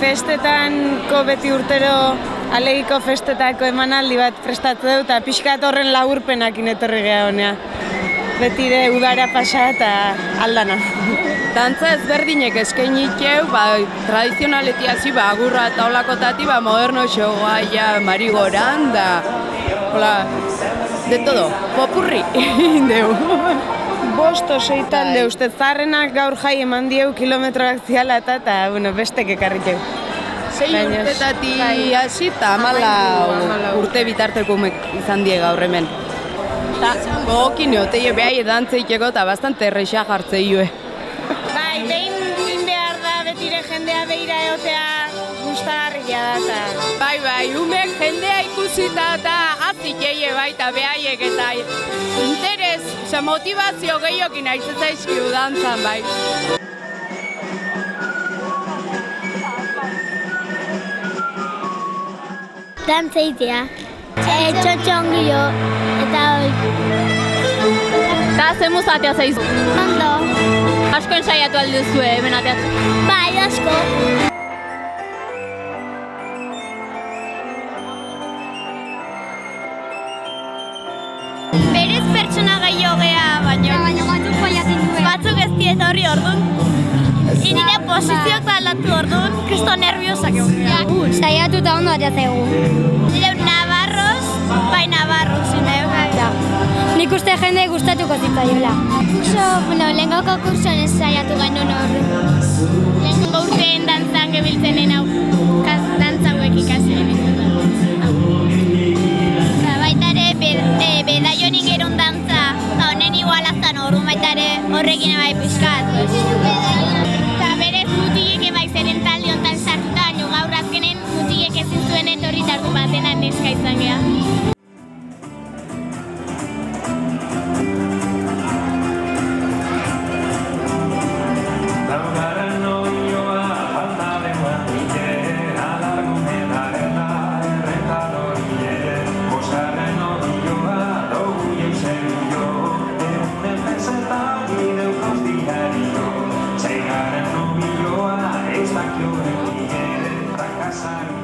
festetanko beti urtero alegiko festetako emanaldi bat prestatu dut, eta pixkat horren laburpenak inetorri geha honea. Beti de udara pasa eta aldana. Dantza ezberdinek eskaini txeu, ba, tradizionaleti hasi, ba, agurra eta olakotati, ba, moderno xogoa, ja, marigoran, da, hola, de todo, popurri, indeu. Bost osei talde uste zarrenak gaur jai eman dieu kilometroak ziala eta, eta bueno, bestek ekarri txeu. Sei Baina- urtetatik bai. hasi eta amala urte bitarteko umek izan die gaur hemen. Eta gogokin neoteie behai dantzeiteko eta bastante erreixak jartzei joe. Bai, behin egin behar da betire jendea beira egotea gustagarria da eta... Bai, bai, umek jendea ikusita eta azik eie baita behaiek eta interes, oza, motivazio gehiokin aitzen zaizkiu dantzan, bai. Dantzeitea. E, txotxongio eta hoi. Eta ze muzatea zaiz. Ondo. Asko ensaiatu alduzue hemen ateatzen. Bai, asko. Berez pertsona gehiago gea, baina... Baina batzuk faiatzen duen. Batzuk ez diet horri orduan. Inire posizioak da aldatu orduan, kristo nerviosak egon. Saiatu eta ondo atea zaigu. Nire Navarros, bai Navarros, zine. Nik uste jende gustatuko zitzaiola. Kurso, bueno, lehengoko kursoan ez saiatu genuen hor. outside